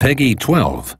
Peggy 12.